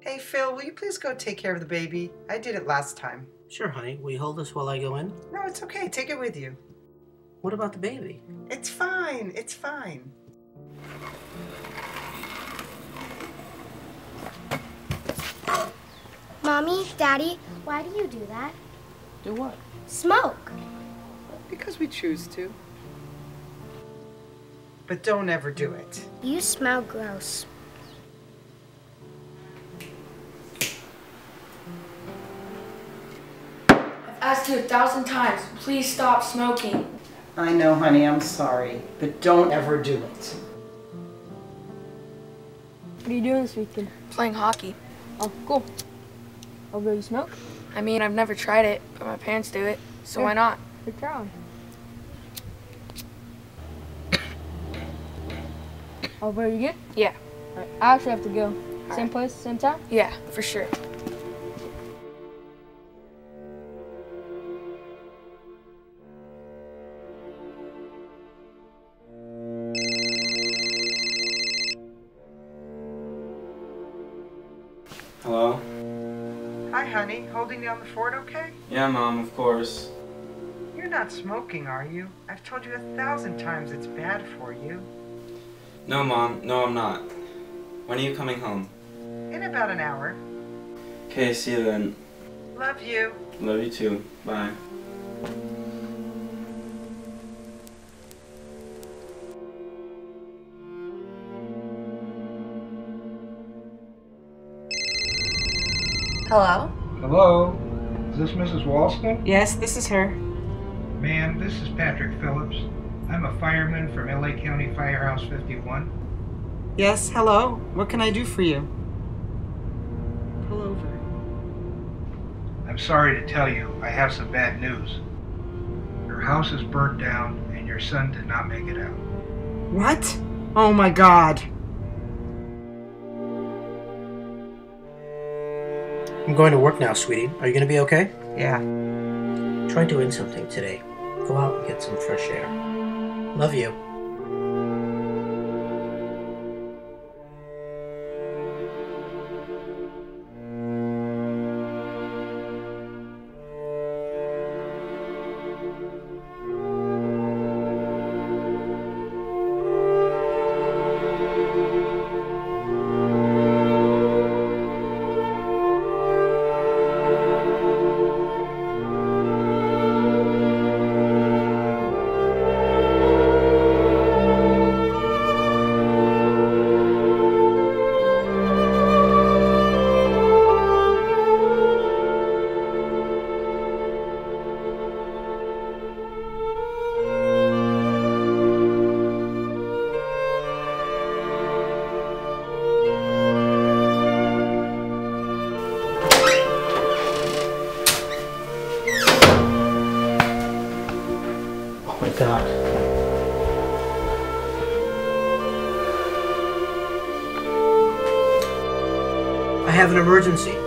Hey, Phil, will you please go take care of the baby? I did it last time. Sure, honey. Will you hold this while I go in? No, it's okay. Take it with you. What about the baby? It's fine. It's fine. Mommy, Daddy, why do you do that? Do what? Smoke. Because we choose to. But don't ever do it. You smell gross. Asked you a thousand times. Please stop smoking. I know, honey. I'm sorry. But don't ever do it. What are you doing this weekend? Playing hockey. Oh, cool. Oh, will you smoke? I mean, I've never tried it, but my parents do it, so Yeah. why not? Good try. Oh, very good. Yeah. Alright, I actually have to go. Same place, same time? Yeah, for sure. Honey. Holding down the fort okay? Yeah, Mom, of course. You're not smoking, are you? I've told you a thousand times it's bad for you. No, Mom, no, I'm not. When are you coming home? In about an hour. Okay, see you then. Love you. Love you too. Bye. Hello? Hello? Is this Mrs. Walston? Yes, this is her. Ma'am, this is Patrick Phillips. I'm a fireman from LA County Firehouse 51. Yes, hello. What can I do for you? Pull over. I'm sorry to tell you, I have some bad news. Your house is burnt down and your son did not make it out. What? Oh my god. I'm going to work now, sweetie. Are you going to be okay? Yeah. Try doing something today. Go out and get some fresh air. Love you. God. I have an emergency.